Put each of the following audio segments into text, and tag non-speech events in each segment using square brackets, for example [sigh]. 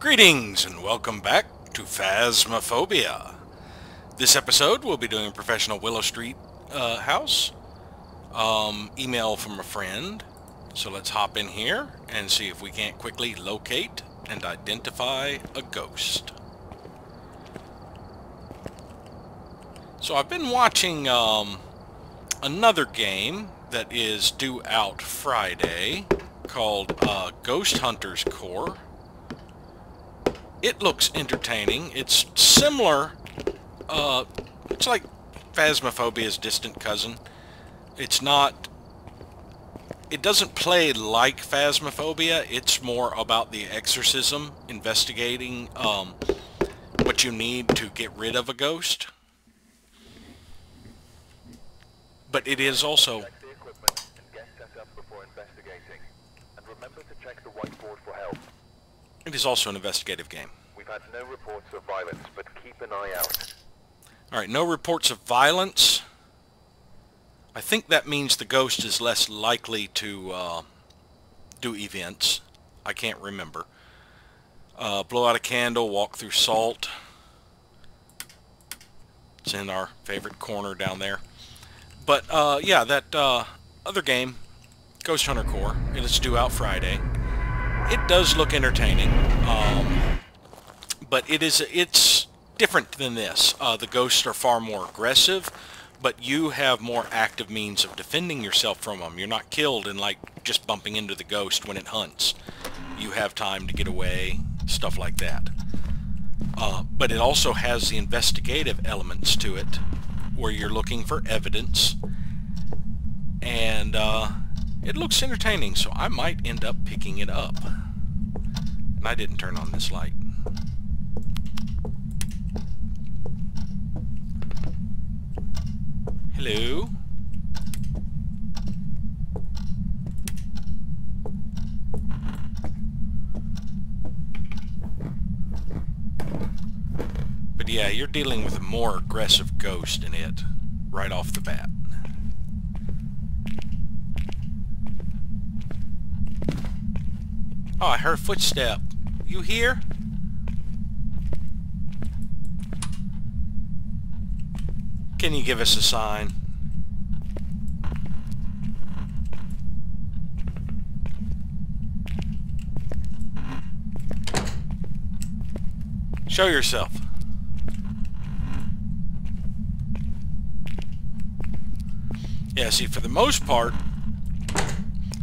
Greetings and welcome back to Phasmophobia. This episode we'll be doing a professional Willow Street uh, house. Um, email from a friend. So let's hop in here and see if we can't quickly locate and identify a ghost. So I've been watching um, another game that is due out Friday called uh, Ghost Hunters Corps. It looks entertaining. It's similar. Uh, it's like Phasmophobia's distant cousin. It's not... It doesn't play like Phasmophobia. It's more about the exorcism, investigating um, what you need to get rid of a ghost. But it is also... Check the whiteboard for help. It is also an investigative game. We've had no reports of violence, but keep an eye out. Alright, no reports of violence. I think that means the ghost is less likely to uh, do events. I can't remember. Uh, blow out a candle, walk through salt. It's in our favorite corner down there. But, uh, yeah, that uh, other game, Ghost Hunter Corps, it is due out Friday. It does look entertaining. Um, but it is it's different than this. Uh, the ghosts are far more aggressive, but you have more active means of defending yourself from them. You're not killed in like just bumping into the ghost when it hunts. You have time to get away, stuff like that. Uh, but it also has the investigative elements to it, where you're looking for evidence, and uh, it looks entertaining, so I might end up picking it up. And I didn't turn on this light. Hello? But yeah, you're dealing with a more aggressive ghost in it, right off the bat. Oh, I heard footstep. You here? Can you give us a sign? Show yourself. Yeah, see, for the most part,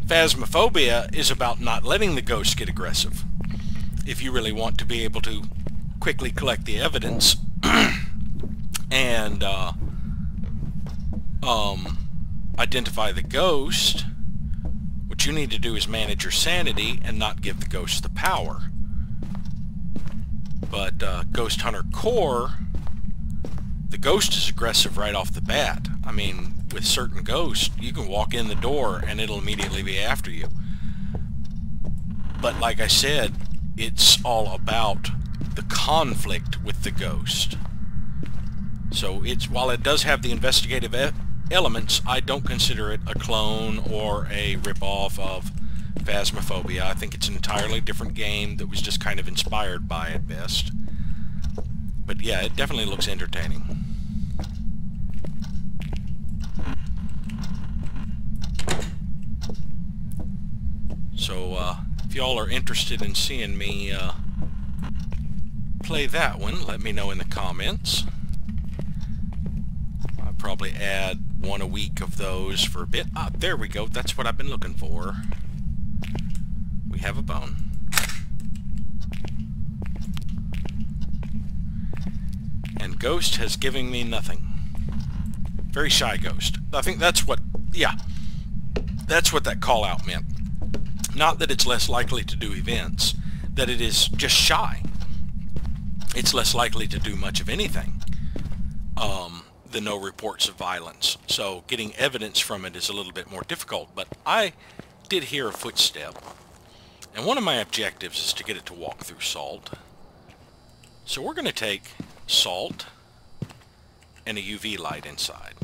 Phasmophobia is about not letting the ghost get aggressive. If you really want to be able to quickly collect the evidence [clears throat] and uh, um, identify the ghost, what you need to do is manage your sanity and not give the ghost the power. But uh, Ghost Hunter Corps, the ghost is aggressive right off the bat. I mean, with certain ghosts, you can walk in the door and it'll immediately be after you. But like I said, it's all about the conflict with the ghost. So it's while it does have the investigative e elements, I don't consider it a clone or a ripoff of Phasmophobia. I think it's an entirely different game that was just kind of inspired by it best. But yeah, it definitely looks entertaining. So uh, if y'all are interested in seeing me uh, play that one, let me know in the comments. I'll probably add one a week of those for a bit. Ah, there we go. That's what I've been looking for. We have a bone. And Ghost has given me nothing. Very shy Ghost. I think that's what, yeah, that's what that call out meant. Not that it's less likely to do events, that it is just shy. It's less likely to do much of anything. Um, the no reports of violence. So getting evidence from it is a little bit more difficult. But I did hear a footstep. And one of my objectives is to get it to walk through salt. So we're going to take salt and a UV light inside.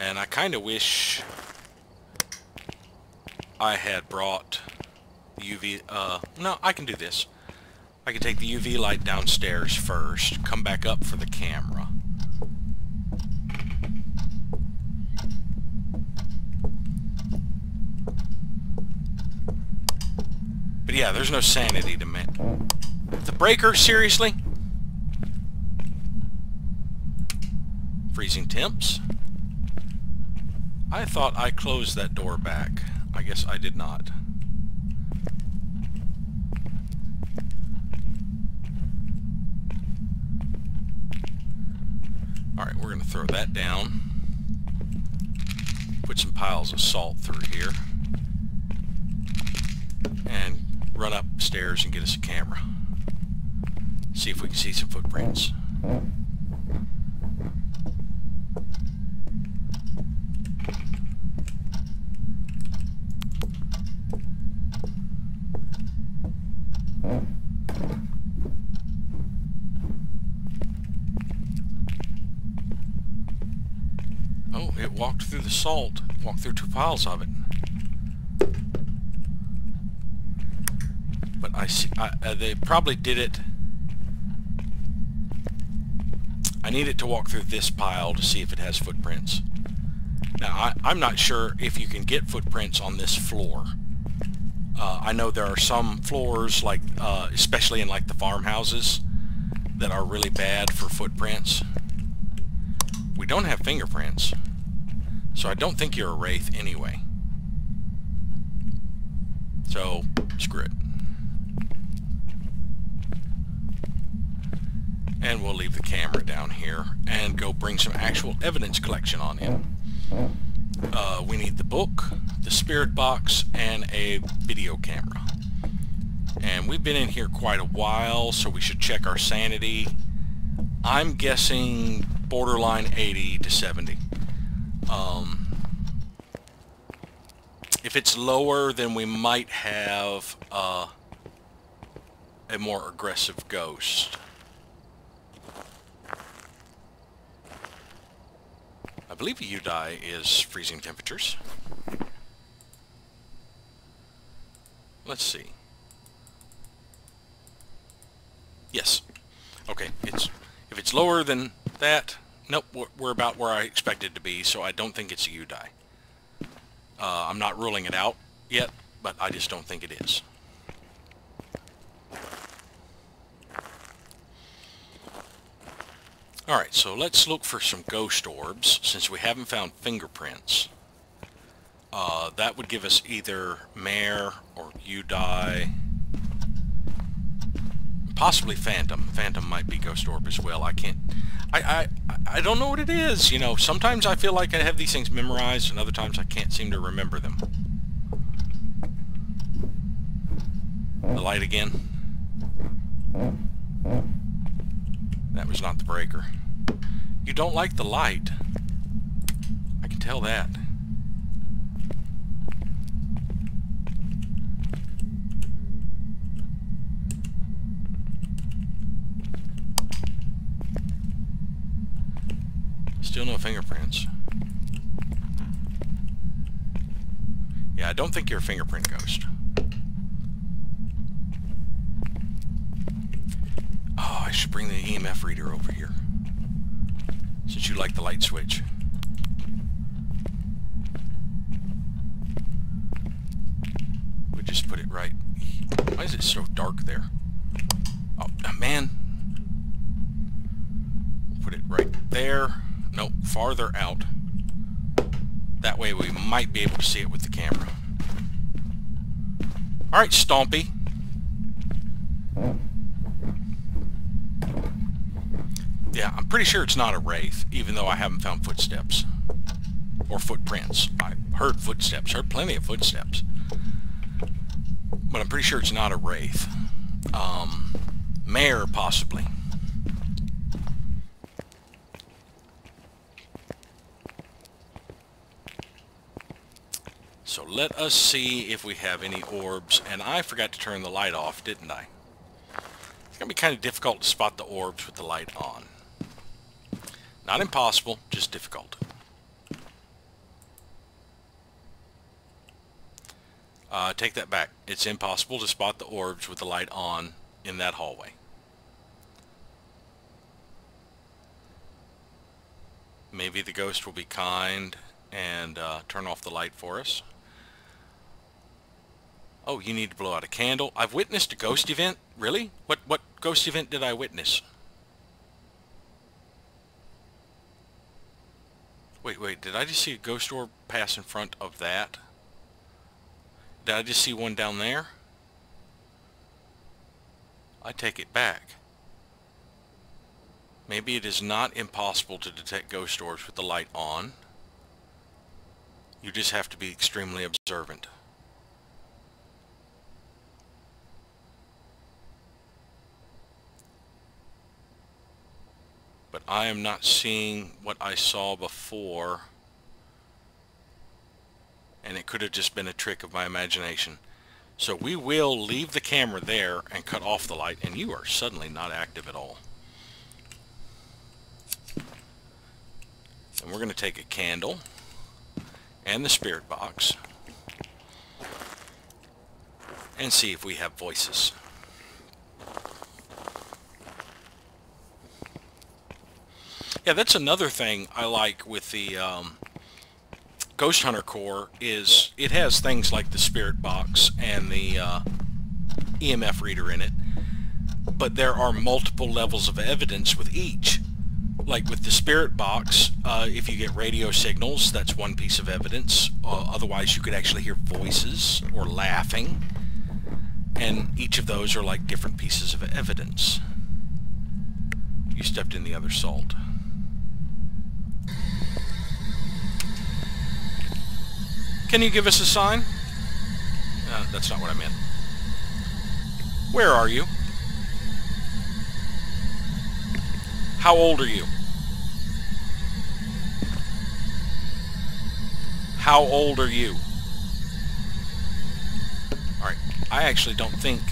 And I kind of wish I had brought the UV, uh, no, I can do this. I can take the UV light downstairs first, come back up for the camera. But yeah, there's no sanity to me. The breaker, seriously? Freezing temps? I thought I closed that door back. I guess I did not. Alright, we're going to throw that down. Put some piles of salt through here. And run upstairs and get us a camera. See if we can see some footprints. Oh, it walked through the salt. Walked through two piles of it. But I see, I, uh, they probably did it. I need it to walk through this pile to see if it has footprints. Now, I, I'm not sure if you can get footprints on this floor. Uh, I know there are some floors, like uh, especially in like the farmhouses, that are really bad for footprints. We don't have fingerprints, so I don't think you're a wraith anyway. So, screw it. And we'll leave the camera down here and go bring some actual evidence collection on in. Uh, we need the book, the spirit box, and a video camera. And we've been in here quite a while, so we should check our sanity. I'm guessing borderline 80 to 70. Um, if it's lower, then we might have uh, a more aggressive ghost. I believe UDI is freezing temperatures. Let's see. Yes. Okay, it's if it's lower than that, nope, we're about where I expected to be, so I don't think it's a UDI. Uh, I'm not ruling it out yet, but I just don't think it is. Alright, so let's look for some ghost orbs, since we haven't found fingerprints. Uh, that would give us either Mare or UDI. Possibly Phantom. Phantom might be Ghost Orb as well. I can't... I, I, I don't know what it is, you know. Sometimes I feel like I have these things memorized, and other times I can't seem to remember them. The light again. That was not the breaker. You don't like the light. I can tell that. Still no fingerprints. Yeah, I don't think you're a fingerprint ghost. Oh, I should bring the EMF reader over here. Since you like the light switch. We'll just put it right... Why is it so dark there? Oh, man. Put it right there. Nope, farther out. That way we might be able to see it with the camera. Alright, Stompy. Yeah, I'm pretty sure it's not a wraith, even though I haven't found footsteps. Or footprints. I heard footsteps, heard plenty of footsteps. But I'm pretty sure it's not a wraith. Um, mare, possibly. So let us see if we have any orbs. And I forgot to turn the light off, didn't I? It's going to be kind of difficult to spot the orbs with the light on. Not impossible, just difficult. Uh, take that back. It's impossible to spot the orbs with the light on in that hallway. Maybe the ghost will be kind and uh, turn off the light for us. Oh, you need to blow out a candle. I've witnessed a ghost event. Really? What what ghost event did I witness? Wait, wait, did I just see a ghost orb pass in front of that? Did I just see one down there? I take it back. Maybe it is not impossible to detect ghost orbs with the light on. You just have to be extremely observant. I am not seeing what I saw before. And it could have just been a trick of my imagination. So we will leave the camera there and cut off the light and you are suddenly not active at all. And we're going to take a candle and the spirit box and see if we have voices. Yeah, that's another thing I like with the um, Ghost Hunter Corps is it has things like the spirit box and the uh, EMF reader in it, but there are multiple levels of evidence with each. Like with the spirit box, uh, if you get radio signals, that's one piece of evidence. Uh, otherwise, you could actually hear voices or laughing. And each of those are like different pieces of evidence. You stepped in the other salt. Can you give us a sign? Uh, that's not what I meant. Where are you? How old are you? How old are you? Alright, I actually don't think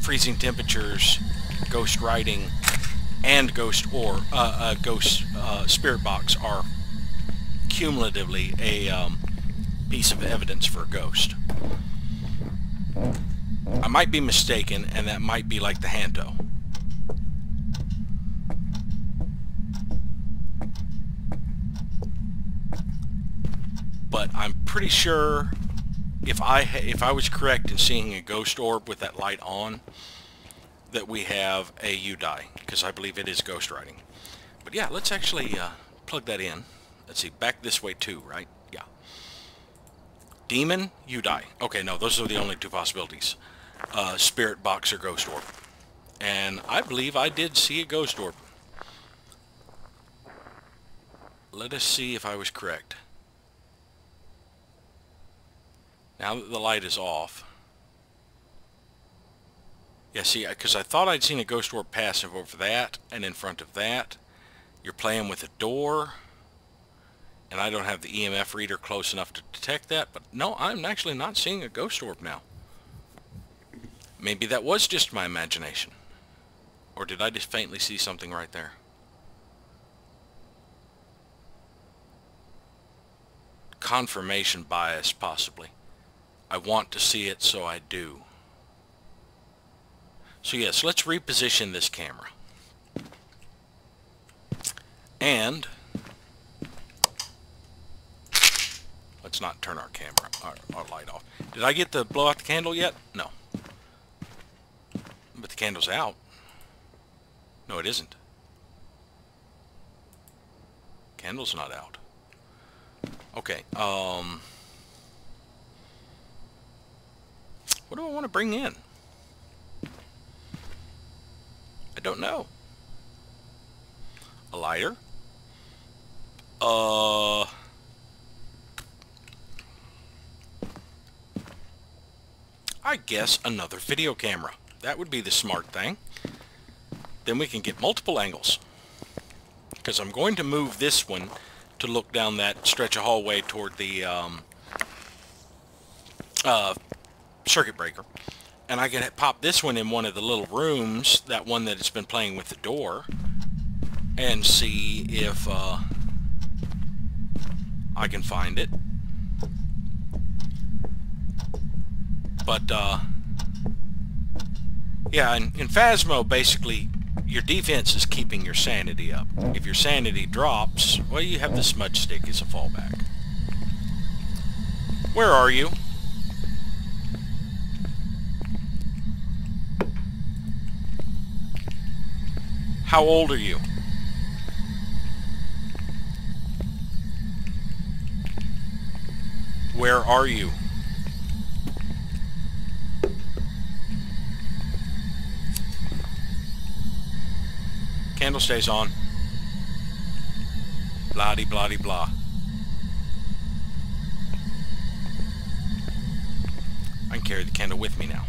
freezing temperatures, ghost writing, and ghost or uh, uh, ghost uh, spirit box are cumulatively a um, piece of evidence for a ghost. I might be mistaken, and that might be like the Hantu. But I'm pretty sure if I if I was correct in seeing a ghost orb with that light on, that we have a U-die, because I believe it is ghost writing. But yeah, let's actually uh, plug that in. Let's see, back this way too, right? Yeah. Demon, you die. Okay, no, those are the only two possibilities. Uh, spirit box or ghost orb. And I believe I did see a ghost orb. Let us see if I was correct. Now that the light is off. Yeah, see, because I thought I'd seen a ghost orb passive over that and in front of that. You're playing with a door and I don't have the EMF reader close enough to detect that, but no, I'm actually not seeing a ghost orb now. Maybe that was just my imagination. Or did I just faintly see something right there? Confirmation bias, possibly. I want to see it, so I do. So yes, let's reposition this camera. And Not turn our camera, our, our light off. Did I get to blow out the candle yet? No. But the candle's out. No, it isn't. Candle's not out. Okay, um... What do I want to bring in? I don't know. A lighter? Uh... I guess another video camera. That would be the smart thing. Then we can get multiple angles. Because I'm going to move this one to look down that stretch of hallway toward the um, uh, circuit breaker. And I can pop this one in one of the little rooms, that one that has been playing with the door, and see if uh, I can find it. But, uh, yeah, in, in Phasmo, basically, your defense is keeping your sanity up. If your sanity drops, well, you have the smudge stick as a fallback. Where are you? How old are you? Where are you? Candle stays on. Blah-de, blah-de, blah. I can carry the candle with me now.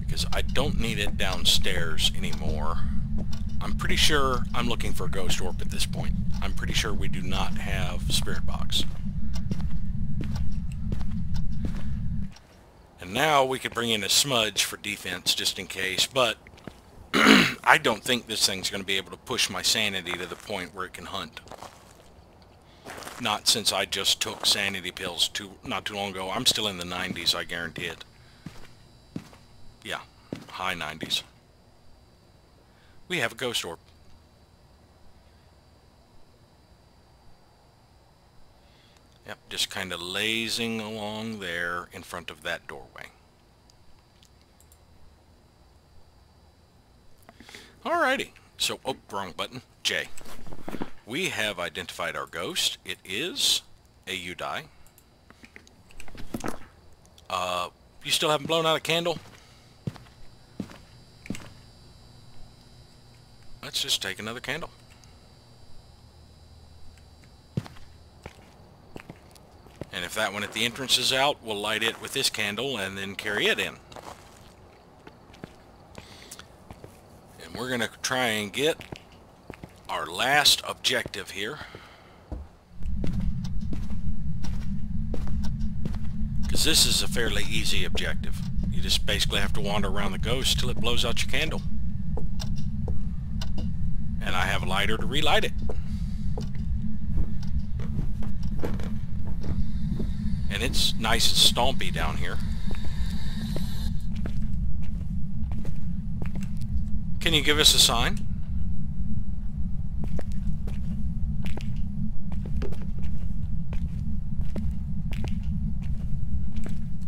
Because I don't need it downstairs anymore. I'm pretty sure I'm looking for a ghost orb at this point. I'm pretty sure we do not have spirit box. And now we could bring in a smudge for defense just in case, but [clears throat] I don't think this thing's going to be able to push my sanity to the point where it can hunt. Not since I just took sanity pills too, not too long ago. I'm still in the 90s, I guarantee it. Yeah, high 90s. We have a ghost orb. Yep, just kind of lazing along there in front of that doorway. Alrighty, so, oh, wrong button, J. We have identified our ghost. It is a Udai. Uh, you still haven't blown out a candle? Let's just take another candle. And if that one at the entrance is out, we'll light it with this candle and then carry it in. And we're going to try and get our last objective here. Because this is a fairly easy objective. You just basically have to wander around the ghost till it blows out your candle and I have a lighter to relight it. And it's nice and stompy down here. Can you give us a sign?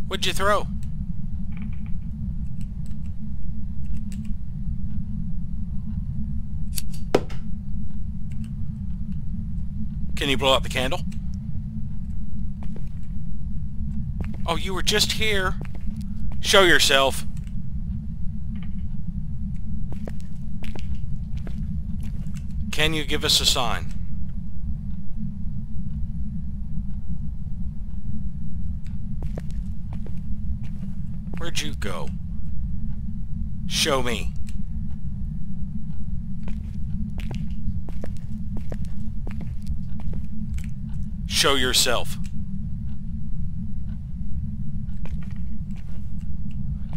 What'd you throw? Can you blow out the candle? Oh, you were just here. Show yourself. Can you give us a sign? Where'd you go? Show me. Show yourself.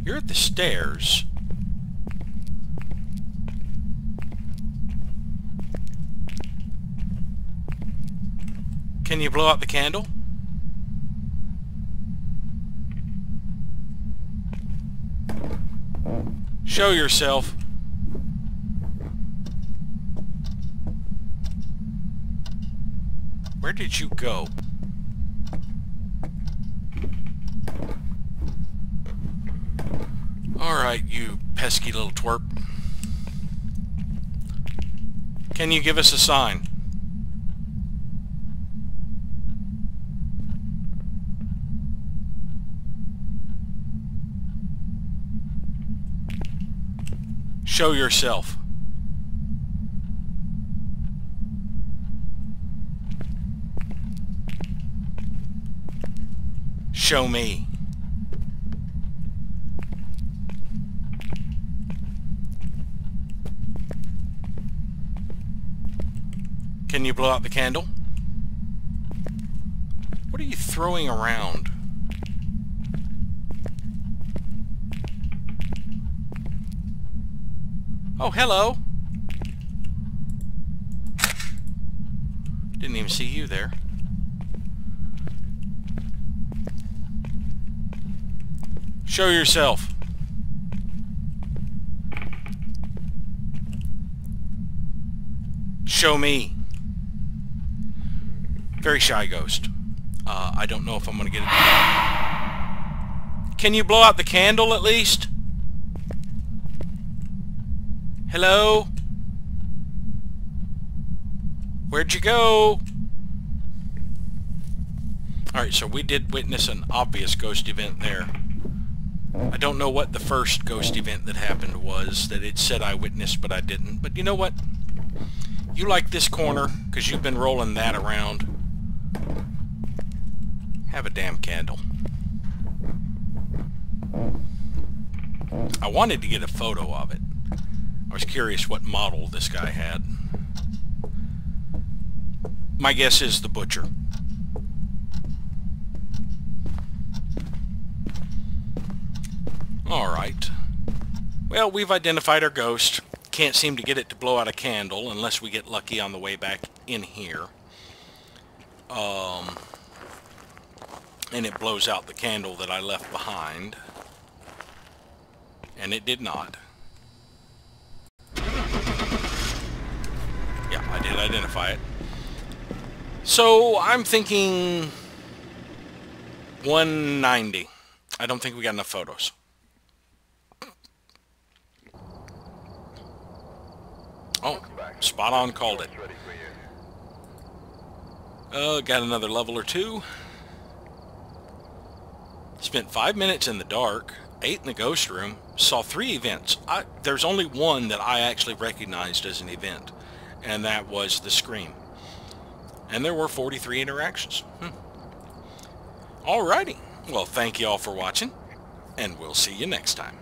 You're at the stairs. Can you blow out the candle? Show yourself. Where did you go? Alright, you pesky little twerp. Can you give us a sign? Show yourself. Show me. Can you blow out the candle? What are you throwing around? Oh, hello. Didn't even see you there. Show yourself. Show me. Very shy ghost. Uh, I don't know if I'm going to get it. Can you blow out the candle at least? Hello? Where'd you go? Alright, so we did witness an obvious ghost event there. I don't know what the first ghost event that happened was that it said I witnessed, but I didn't. But you know what? You like this corner because you've been rolling that around. Have a damn candle. I wanted to get a photo of it. I was curious what model this guy had. My guess is the butcher. Alright. Well, we've identified our ghost. Can't seem to get it to blow out a candle unless we get lucky on the way back in here. Um, and it blows out the candle that I left behind. And it did not. Yeah, I did identify it. So, I'm thinking 190. I don't think we got enough photos. Oh, spot on called it. Uh, got another level or two. Spent five minutes in the dark, eight in the ghost room, saw three events. I, there's only one that I actually recognized as an event, and that was the scream. And there were 43 interactions. Hmm. Alrighty. Well, thank you all for watching, and we'll see you next time.